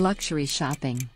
Luxury shopping.